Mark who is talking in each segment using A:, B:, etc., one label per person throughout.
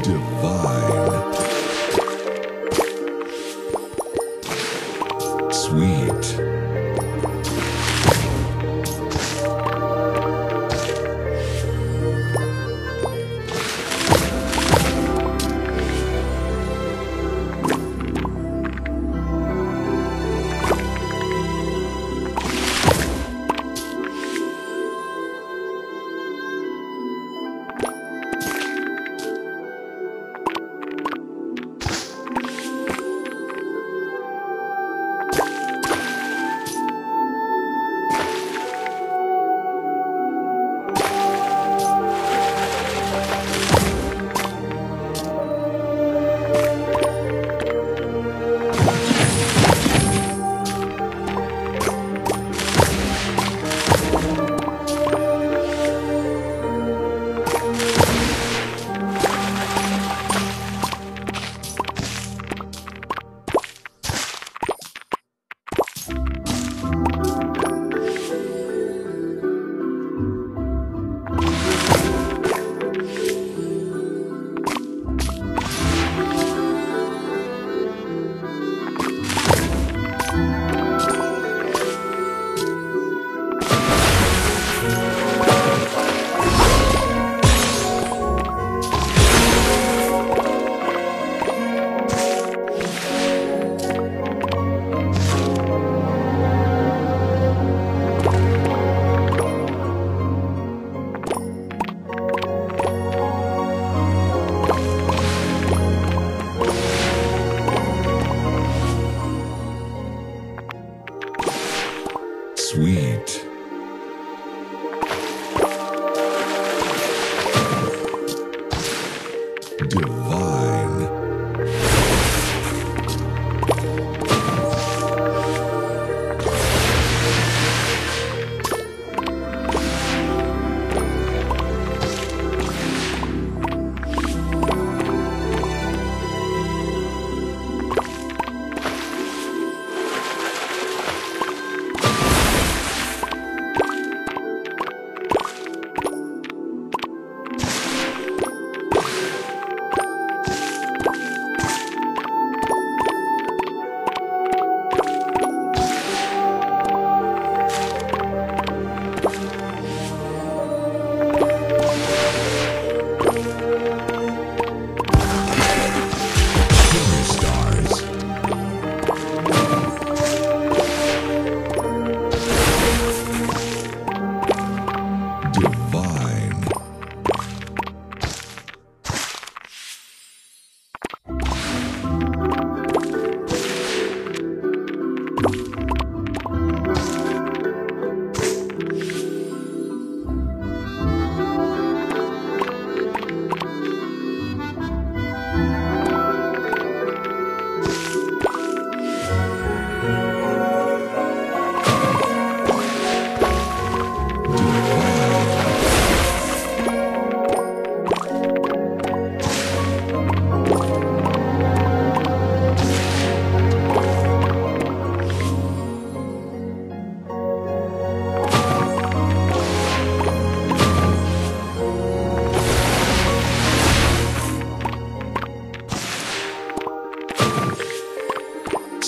A: Divine. Divine.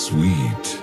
A: Sweet.